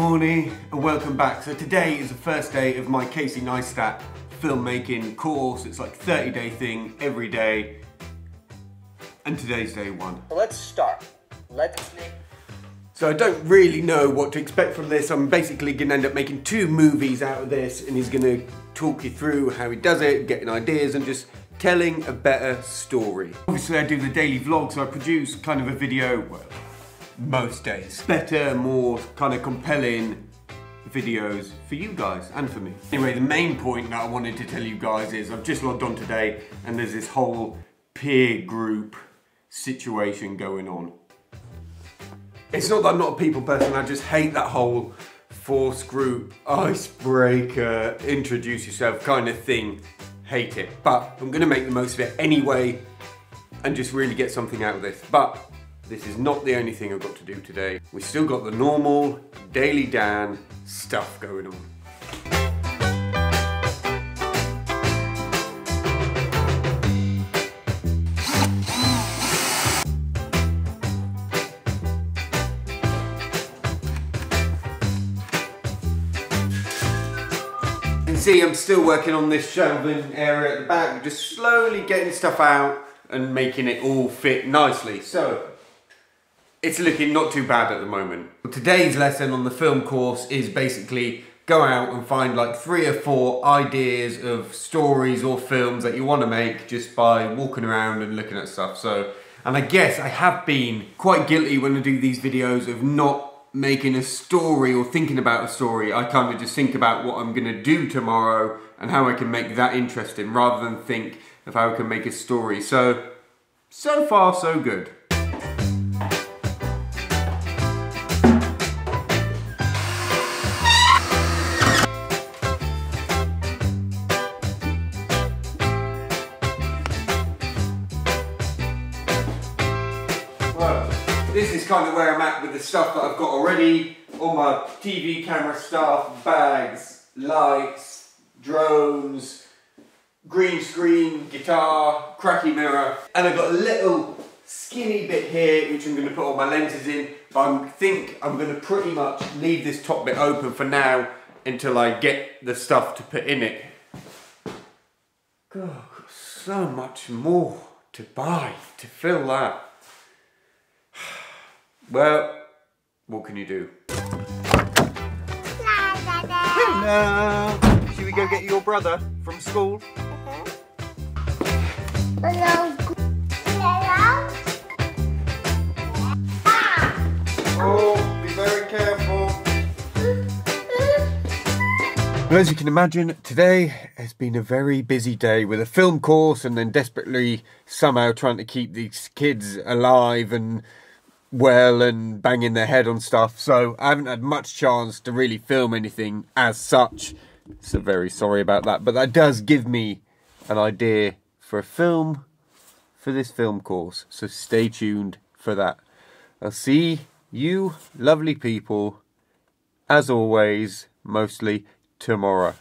morning and welcome back. So today is the first day of my Casey Neistat filmmaking course. It's like 30 day thing every day. And today's day one. Let's start. Let's So I don't really know what to expect from this. I'm basically gonna end up making two movies out of this and he's gonna talk you through how he does it, getting ideas and just telling a better story. Obviously I do the daily vlog so I produce kind of a video, well, most days. Better, more kind of compelling videos for you guys and for me. Anyway, the main point that I wanted to tell you guys is I've just logged on today and there's this whole peer group situation going on. It's not that I'm not a people person, I just hate that whole force group, icebreaker, introduce yourself kind of thing. Hate it. But I'm gonna make the most of it anyway and just really get something out of this. But this is not the only thing I've got to do today. We've still got the normal Daily Dan stuff going on. You can see I'm still working on this shelving area at the back, just slowly getting stuff out and making it all fit nicely. So, it's looking not too bad at the moment. Today's lesson on the film course is basically go out and find like three or four ideas of stories or films that you want to make just by walking around and looking at stuff. So, and I guess I have been quite guilty when I do these videos of not making a story or thinking about a story. I kind of just think about what I'm going to do tomorrow and how I can make that interesting rather than think of how I can make a story. So, so far so good. This is kind of where I'm at with the stuff that I've got already. All my TV camera stuff, bags, lights, drones, green screen, guitar, cracky mirror. And I've got a little skinny bit here which I'm going to put all my lenses in. But I think I'm going to pretty much leave this top bit open for now until I get the stuff to put in it. God, so much more to buy to fill that. Well, what can you do? Hello. Should we go get your brother from school? Hello. Hello. Oh, be very careful. Well, as you can imagine, today has been a very busy day with a film course and then desperately somehow trying to keep these kids alive and well and banging their head on stuff. So I haven't had much chance to really film anything as such. So very sorry about that. But that does give me an idea for a film for this film course. So stay tuned for that. I'll see you lovely people as always, mostly tomorrow.